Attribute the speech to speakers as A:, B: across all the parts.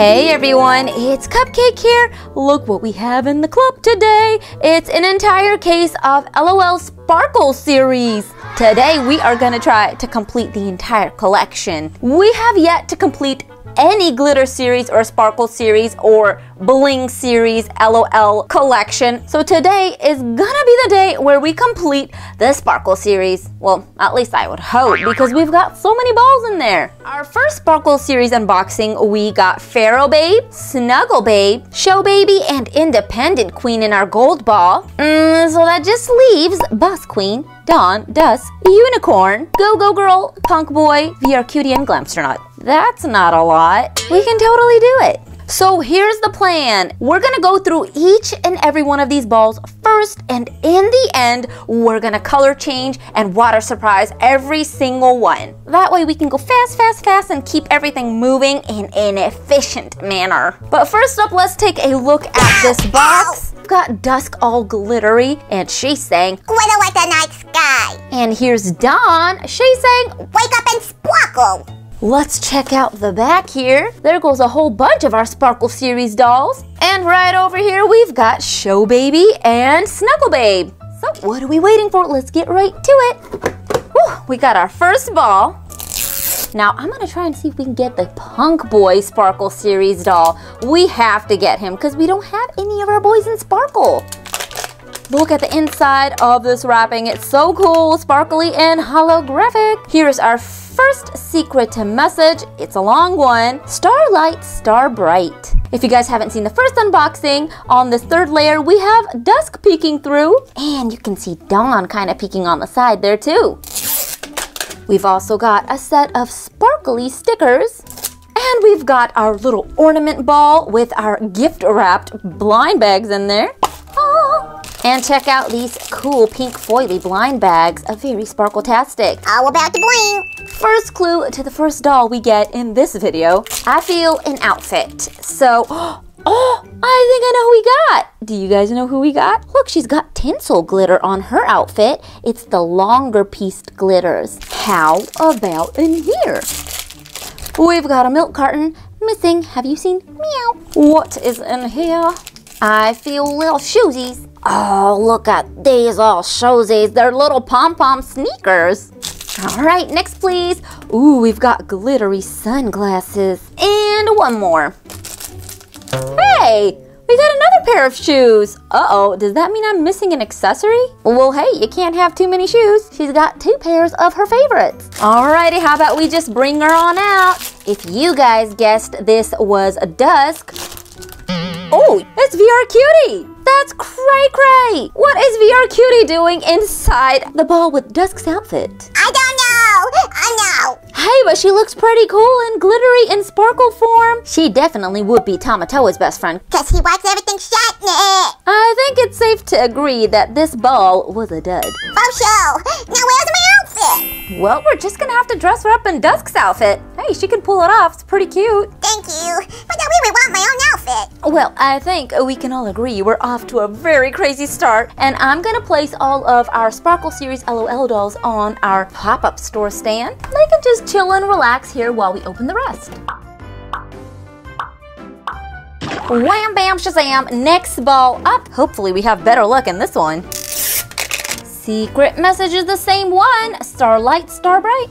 A: Hey everyone, it's Cupcake here. Look what we have in the club today. It's an entire case of LOL Sparkle series. Today we are to try to complete the entire collection. We have yet to complete any glitter series or sparkle series or bling series LOL collection. So today is gonna be the day where we complete the sparkle series. Well, at least I would hope because we've got so many balls in there. Our first sparkle series unboxing, we got Pharaoh Babe, Snuggle Babe, Show Baby, and Independent Queen in our gold ball. Mm, so that just leaves Boss Queen, Dawn, Dusk, Unicorn, Go Go Girl, Punk Boi, VR Cutie, and Glamstronaut. That's not a lot. We can totally do it. So here's the plan. We're gonna go through each and every one of these balls first, and in the end, we're gonna color change and water surprise every single one. That way we can go fast, fast, fast and keep everything moving in an efficient manner. But first up, let's take a look at this box. We've got Dusk all glittery, and she's saying,
B: Glitter like the night sky.
A: and here's Dawn, she's saying,
B: Wake up and sparkle.
A: Let's check out the back here. There goes a whole bunch of our Sparkle Series dolls. And right over here, we've got Show Baby and Snuggle Babe. So what are we waiting for? Let's get right to it. Whew, we got our first ball. Now I'm gonna try and see if we can get the Punk Boi Sparkle Series doll. We have to get him because we don't have any of our boys in Sparkle. Look at the inside of this wrapping. It's so cool, sparkly, and holographic. Here's our first secret to message. It's a long one. Starlight, star bright. If you guys haven't seen the first unboxing, on this third layer we have Dusk peeking through, and you can see Dawn kind of peeking on the side there too. We've also got a set of sparkly stickers. And we've got our little ornament ball with our gift wrapped blind bags in there. And check out these cool pink foily blind bags, a very sparkle-tastic.
B: All about the bling.
A: First clue to the first doll we get in this video. I feel an outfit. So, oh, I think I know who we got. Do you guys know who we got? Look, she's got tinsel glitter on her outfit. It's the longer pieced glitters. How about in here? We've got a milk carton missing. Have you seen? Meow. What is in here? I feel little shoesies. Oh, look at these little shoesies. They're little pom-pom sneakers. All right, next please. Ooh, we've got glittery sunglasses. And one more. Hey, we got another pair of shoes. Uh-oh, does that mean I'm missing an accessory? Well, hey, you can't have too many shoes. She's got two pairs of her favorites. Alrighty, how about we just bring her on out? If you guys guessed this was a Dusk, Oh, it's VR Cutie! That's cray cray! What is VR Cutie doing inside the ball with Dusk's outfit?
B: I don't know. Oh, I know.
A: Hey, but she looks pretty cool and glittery in sparkle form. She definitely would be Tamatoa's best friend.
B: Cause he wipes everything shut. Nah.
A: I think it's safe to agree that this ball was a dud.
B: For sure. Now where's my outfit?
A: Well, we're just gonna have to dress her up in Dusk's outfit. Hey, she can pull it off. It's pretty cute.
B: You. But want my own outfit.
A: Well, I think we can all agree we're off to a very crazy start, and I'm gonna place all of our Sparkle Series LOL dolls on our pop-up store stand. They can just chill and relax here while we open the rest. Wham bam shazam, next ball up. Hopefully we have better luck in this one. Secret message is the same one, Starlight, Starbright.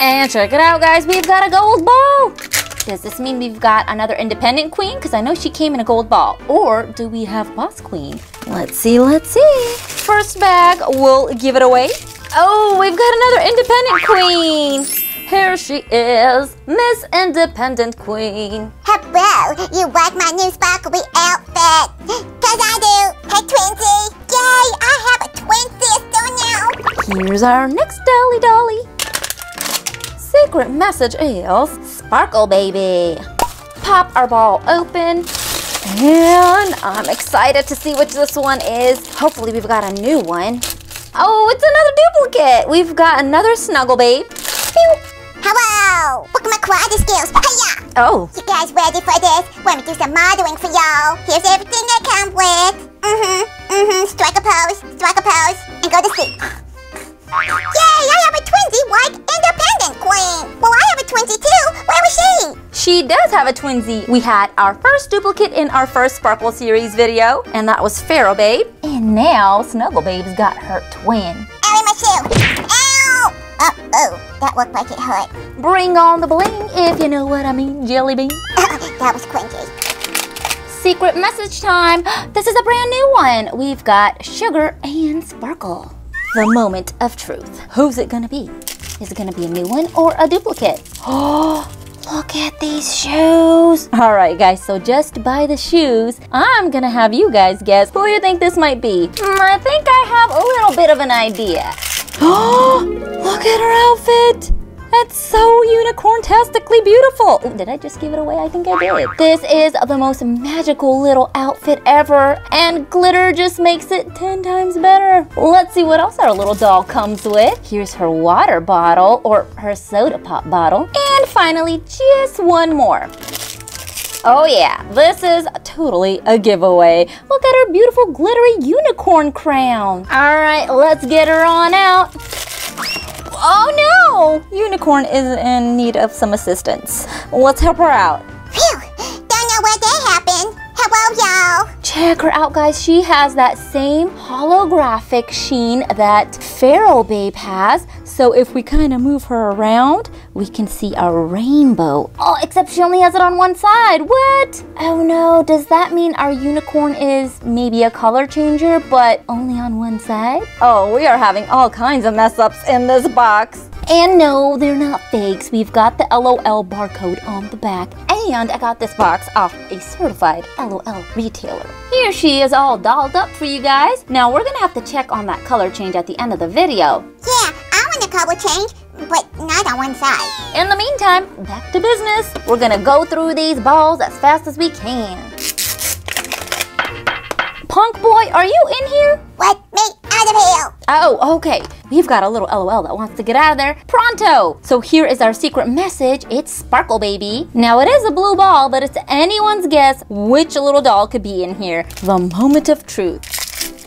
A: And check it out guys, we've got a gold ball. Does this mean we've got another independent queen? Because I know she came in a gold ball. Or do we have boss queen? Let's see, let's see. First bag, we'll give it away. Oh, we've got another independent queen. Here she is, Miss Independent Queen.
B: Hello. You like my new sparkly outfit? Cause I do. Hey, Twinsy. Yay, I have a twin sister now.
A: Here's our next Dolly Dolly. Secret message is Sparkle Baby. Pop our ball open. And I'm excited to see which this one is. Hopefully we've got a new one. Oh, it's another duplicate. We've got another Snuggle Babe. Pew.
B: Hello. At my karate skills. Hiya.
A: Oh,
B: You guys ready for this? Let me do some modeling for y'all. Here's everything that comes with. Mm-hmm, mm-hmm. Strike a pose, strike a pose, and go to sleep. Yay, I have a twinsy white independent queen. Well, I have a twinsy too. Where is she?
A: She does have a twinsy. We had our first duplicate in our first Sparkle series video, and that was Pharaoh Babe. And now Snuggle Babe's got her twin.
B: Ow, my shoe. Ow! Oh, oh, that looked like it hurt.
A: Bring on the bling, if you know what I mean, Jelly Bean.
B: that was cringy.
A: Secret message time. This is a brand new one. We've got Sugar and Sparkle. The moment of truth. Who's it gonna be? Is it gonna be a new one or a duplicate? Oh, look at these shoes. All right, guys, so just by the shoes, I'm gonna have you guys guess who you think this might be. Mm, I think I have a little bit of an idea. Oh, look at her outfit. That's so unicorn-tastically beautiful. Did I just give it away? I think I did. This is the most magical little outfit ever, and glitter just makes it 10 times better. Let's see what else our little doll comes with. Here's her water bottle, or her soda pop bottle. And finally, just one more. Oh yeah, this is totally a giveaway. Look at her beautiful glittery unicorn crown. All right, let's get her on out. Oh no! Unicorn is in need of some assistance. Let's help her out.
B: Phew, don't know where that happened. Hello, y'all.
A: Check her out, guys. She has that same holographic sheen that Pharaoh Babe has. So if we kind of move her around, we can see a rainbow. Oh, except she only has it on one side. What? Oh no, does that mean our unicorn is maybe a color changer, but only on one side? Oh, we are having all kinds of mess ups in this box. And no, they're not fakes. We've got the LOL barcode on the back. And I got this box off a certified LOL retailer. Here she is all dolled up for you guys. Now we're gonna have to check on that color change at the end of the video.
B: Yeah, Color change, but not on one side.
A: In the meantime, back to business. We're gonna go through these balls as fast as we can. Punk boi, are you in here?
B: Let me out of here.
A: Oh, okay. We've got a little LOL that wants to get out of there. Pronto! So here is our secret message. It's Sparkle Baby. Now it is a blue ball, but it's anyone's guess which little doll could be in here. The moment of truth.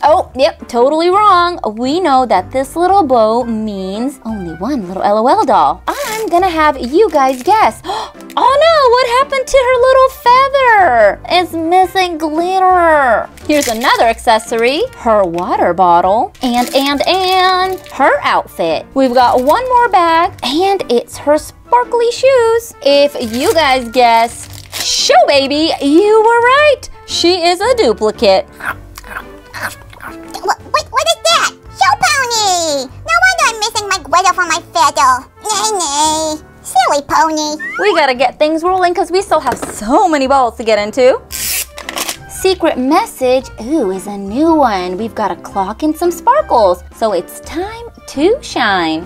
A: Oh, yep, totally wrong. We know that this little bow means only one little LOL doll. I'm gonna have you guys guess. Oh no, what happened to her little feather? It's missing glitter. Here's another accessory, her water bottle, and, and, and her outfit. We've got one more bag, and it's her sparkly shoes. If you guys guess, show baby, you were right. She is a duplicate.
B: Show pony! No wonder I'm missing my glitter from my feather. Nay, nay. Silly pony.
A: We gotta get things rolling because we still have so many balls to get into. Secret message, ooh, is a new one. We've got a clock and some sparkles. So it's time to shine.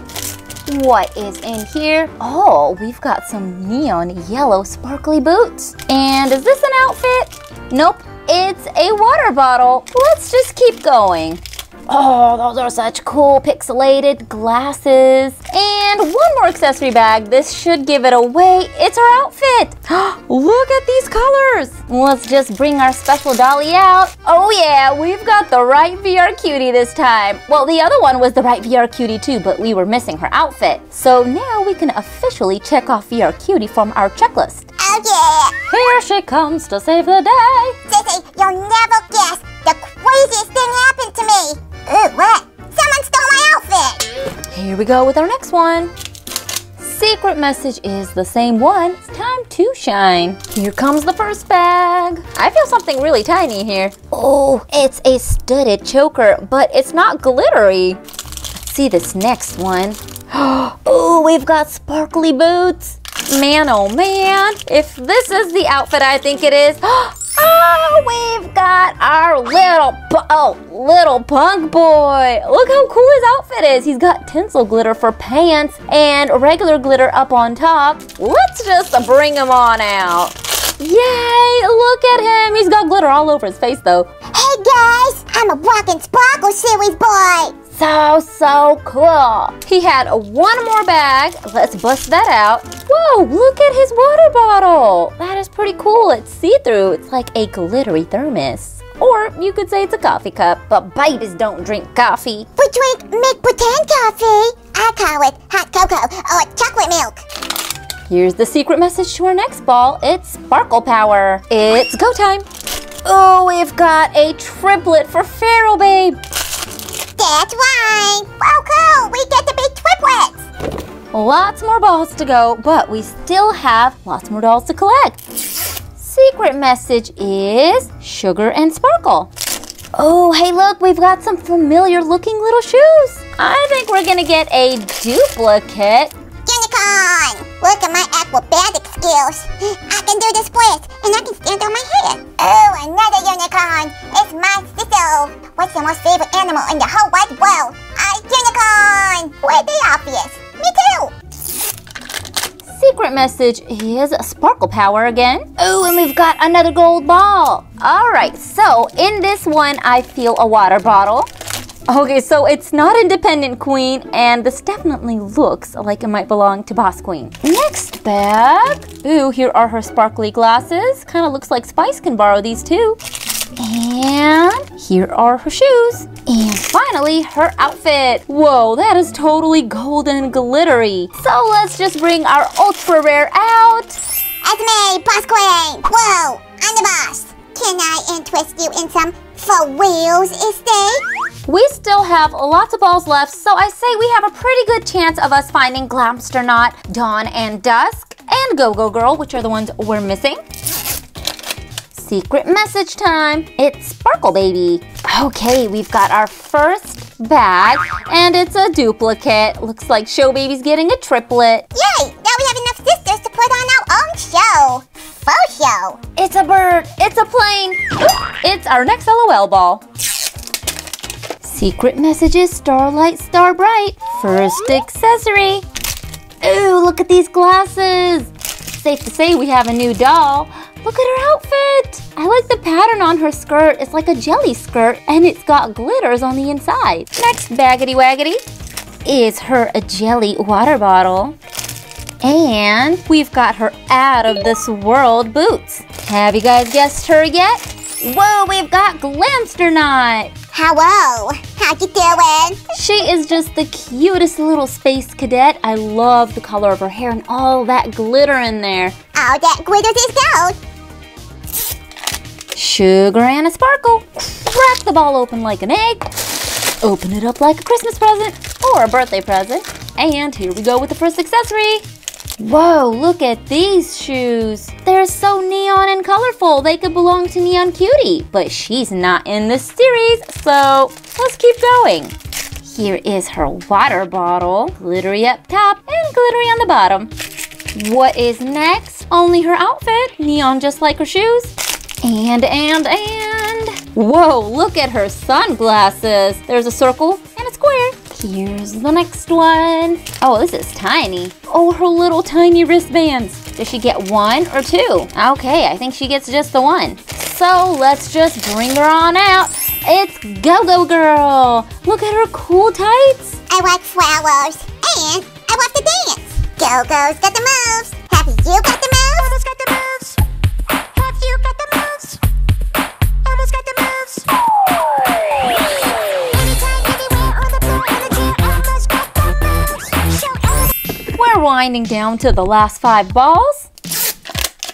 A: What is in here? Oh, we've got some neon yellow sparkly boots. And is this an outfit? Nope, it's a water bottle. Let's just keep going. Oh, those are such cool pixelated glasses. And one more accessory bag. This should give it away. It's our outfit. Look at these colors. Let's just bring our special dolly out. Oh yeah, we've got the right VR cutie this time. Well, the other one was the right VR cutie too, but we were missing her outfit. So now we can officially check off VR cutie from our checklist.
B: Oh yeah.
A: Here she comes to save the day.
B: Sissy, you'll never guess. The craziest thing happened to me. Ooh, what? Someone stole my outfit.
A: Here we go with our next one. Secret message is the same one. It's time to shine. Here comes the first bag. I feel something really tiny here. Oh, it's a studded choker, but it's not glittery. Let's see this next one. Oh, we've got sparkly boots. Man, oh man, if this is the outfit I think it is, oh, we've got our little, oh, little punk boi. Look how cool his outfit is. He's got tinsel glitter for pants and regular glitter up on top. Let's just bring him on out. Yay, look at him. He's got glitter all over his face though.
B: Hey guys, I'm a and Sparkle series boy.
A: So, so cool. He had one more bag. Let's bust that out. Whoa, look at his water bottle. That is pretty cool. It's see-through. It's like a glittery thermos. Or you could say it's a coffee cup, but babies don't drink coffee.
B: We drink make pretend coffee. I call it hot cocoa or chocolate milk.
A: Here's the secret message to our next ball. It's sparkle power. It's go time. Oh, we've got a triplet for Pharaoh Babe.
B: That's right. Wow, cool. We get to be triplets.
A: Lots more balls to go, but we still have lots more dolls to collect. Secret message is sugar and sparkle. Oh, hey, look, we've got some familiar looking little shoes. I think we're gonna get a duplicate.
B: Unicorn! Look at my acrobatic skills. I can do the splits, and I can stand on my head. Oh, another unicorn. It's my sister. What's the most favorite animal in the whole wide world? A unicorn! Way the obvious. Me too.
A: Secret message is sparkle power again. Oh, and we've got another gold ball. All right, so in this one, I feel a water bottle. Okay, so it's not Independent Queen, and this definitely looks like it might belong to Boss Queen. Next bag. Ooh, here are her sparkly glasses. Kind of looks like Spice can borrow these too. And here are her shoes. And finally, her outfit. Whoa, that is totally golden and glittery. So let's just bring our ultra rare out.
B: It's me, Boss Queen. Whoa, I'm the boss. Can I interest you in some for reals estate?
A: We still have lots of balls left, so I say we have a pretty good chance of us finding Glamstronaut, Dawn, and Dusk, and Go-Go Girl, which are the ones we're missing. Secret message time. It's Sparkle Baby. Okay, we've got our first bag, and it's a duplicate. Looks like Show Baby's getting a triplet.
B: Yay! Now we have enough sisters to put on our own show. Faux show.
A: It's a bird. It's a plane. It's our next LOL ball. Secret messages Starlight Star Bright. First accessory. Ooh, look at these glasses. Safe to say we have a new doll. Look at her outfit. I like the pattern on her skirt. It's like a jelly skirt and it's got glitters on the inside. Next baggity waggity is her a jelly water bottle. And we've got her out of this world boots. Have you guys guessed her yet? Whoa, we've got Glamstronaut.
B: Hello. How you doing?
A: She is just the cutest little space cadet. I love the color of her hair and all that glitter in there.
B: All that glitters is gold.
A: Sugar and a sparkle. Crack the ball open like an egg. Open it up like a Christmas present or a birthday present. And here we go with the first accessory. Whoa, look at these shoes. They're so neon and colorful. They could belong to Neon Cutie, but she's not in this series, so let's keep going. Here is her water bottle, glittery up top and glittery on the bottom. What is next? Only her outfit, neon just like her shoes. And, and, and. Whoa, look at her sunglasses. There's a circle and a square. Here's the next one. Oh, this is tiny. Oh, her little tiny wristbands. Does she get one or two? Okay, I think she gets just the one. So let's just bring her on out. It's Go-Go Girl. Look at her cool tights.
B: I like flowers. And I love to dance. Go-Go's got the moves. Have you got the moves?
A: Winding down to the last five balls.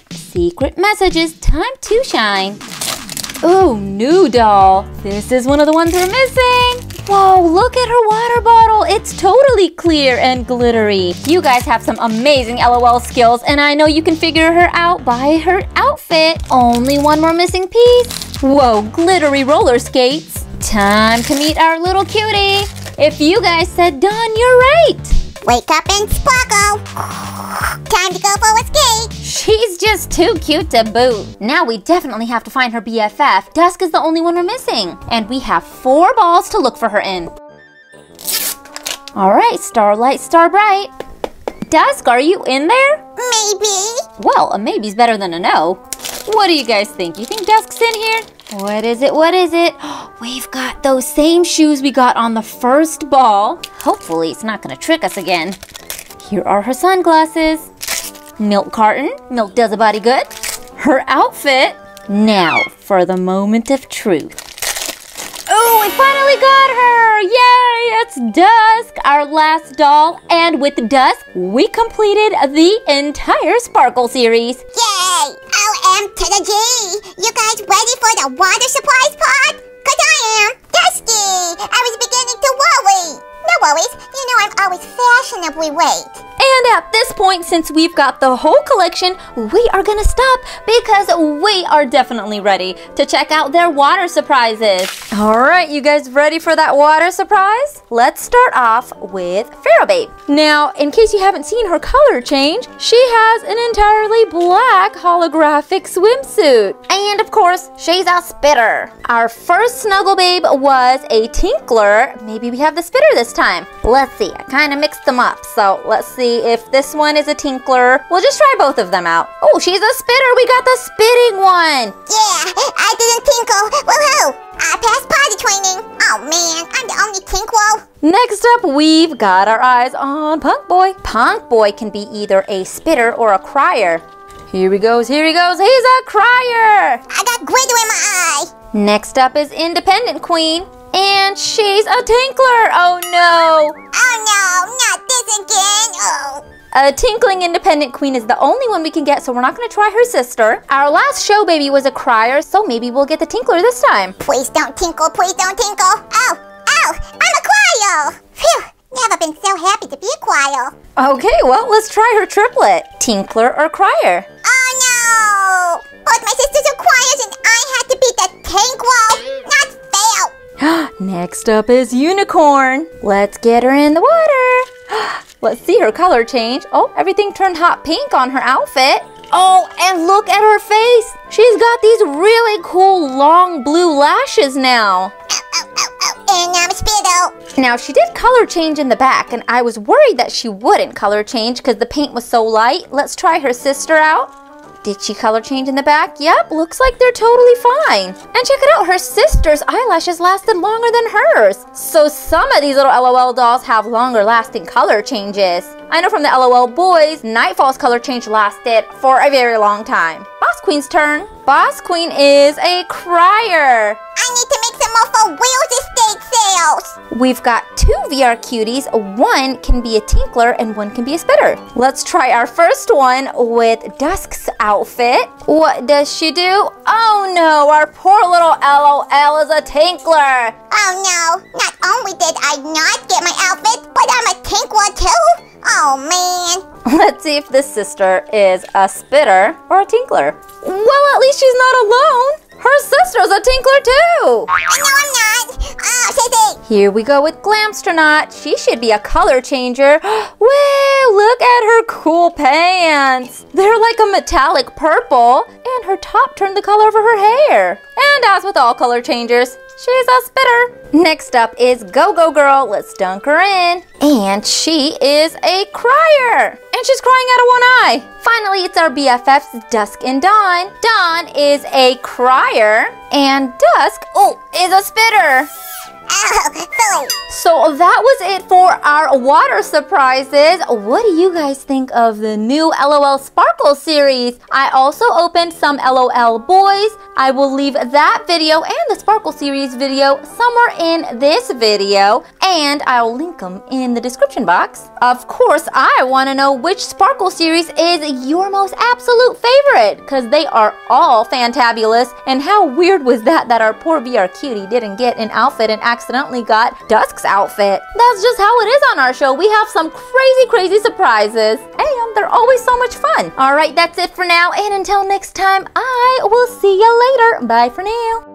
A: Secret messages, time to shine. Oh, new doll. This is one of the ones we're missing. Whoa, look at her water bottle. It's totally clear and glittery. You guys have some amazing LOL skills, and I know you can figure her out by her outfit. Only one more missing piece. Whoa, glittery roller skates. Time to meet our little cutie. If you guys said Dawn, you're right.
B: Wake up and sparkle. Time to go for a skate.
A: She's just too cute to boot. Now we definitely have to find her BFF. Dusk is the only one we're missing. And we have four balls to look for her in. All right, Starlight, Starbright. Dusk, are you in there?
B: Maybe.
A: Well, a maybe's better than a no. What do you guys think? You think Dusk's in here? What is it? What is it? We've got those same shoes we got on the first ball. Hopefully, it's not going to trick us again. Here are her sunglasses. Milk carton. Milk does a body good. Her outfit. Now, for the moment of truth. Oh, we finally got her! Yay! It's Dusk, our last doll. And with Dusk, we completed the entire Sparkle series.
B: Yay! OM to the G! You guys ready for the water supplies pod? Cause I am Dusky! I was beginning to worry. No worries, you know I'm always fashionably late.
A: Point, since we've got the whole collection, we are gonna stop because we are definitely ready to check out their water surprises. All right, you guys ready for that water surprise? Let's start off with Pharaoh Babe. Now, in case you haven't seen her color change, she has an entirely black holographic swimsuit. And of course, she's a spitter. Our first Snuggle Babe was a Tinkler. Maybe we have the spitter this time. Let's see, I kind of mixed them up. So let's see if this one is a tinkler. We'll just try both of them out. Oh, she's a spitter. We got the spitting one.
B: Yeah, I didn't tinkle. Woohoo! I passed potty training. Oh man, I'm the only tinkle.
A: Next up, we've got our eyes on Punk Boi. Punk Boi can be either a spitter or a crier. Here he goes, here he goes. He's a crier.
B: I got glitter in my eye.
A: Next up is Independent Queen. And she's a tinkler. Oh no.
B: Oh no, not this again. Oh.
A: A tinkling independent queen is the only one we can get, so we're not going to try her sister. Our last show baby was a crier, so maybe we'll get the tinkler this time.
B: Please don't tinkle, please don't tinkle. Oh, oh, I'm a crier. Phew, never been so happy to be a crier.
A: Okay, well, let's try her triplet tinkler or crier.
B: Oh no! Both my sisters are criers and I had to be the tinkler. Not fair.
A: Next up is Unicorn. Let's get her in the water. Let's see her color change. Oh, everything turned hot pink on her outfit. Oh, and look at her face. She's got these really cool long blue lashes now.
B: And I'm a spittle.
A: Now, she did color change in the back, and I was worried that she wouldn't color change because the paint was so light. Let's try her sister out. Did she color change in the back? Yep, looks like they're totally fine. And check it out, her sister's eyelashes lasted longer than hers. So some of these little LOL dolls have longer lasting color changes. I know from the LOL boys, Nightfall's color change lasted for a very long time. Boss Queen's turn. Boss Queen is a crier.
B: I need to make some more for Wheels estate sales.
A: We've got two VR cuties. One can be a tinkler and one can be a spitter. Let's try our first one with Dusk's outfit. What does she do? Oh no, our poor little LOL is a tinkler.
B: Oh no, not only did I not get my outfit, but I'm a tinkler too? Oh man.
A: Let's see if this sister is a spitter or a tinkler. Well, at least she's not alone. Her sister's a tinkler too.
B: No, I'm not. Ah, oh, Sissy.
A: Here we go with Glamstronaut. She should be a color changer. Wow, look at her cool pants. They're like a metallic purple, and her top turned the color of her hair. And as with all color changers, she's a spitter. Next up is Go Go Girl. Let's dunk her in. And she is a crier. And she's crying out of one eye. Finally, it's our BFFs, Dusk and Dawn. Dawn is a crier, and Dusk, oh, is a spitter. So that was it for our water surprises. What do you guys think of the new LOL Sparkle series? I also opened some LOL boys. I will leave that video and the Sparkle series video somewhere in this video, and I'll link them in the description box. Of course, I want to know which Sparkle series is your most absolute favorite, because they are all fantabulous. And how weird was that that our poor VR cutie didn't get an outfit and accidentally got Dusk's outfit? That's just how it is on our show. We have some crazy, crazy surprises, and they're always so much fun. All right, that's it for now, and until next time, I will see you later. Bye for now.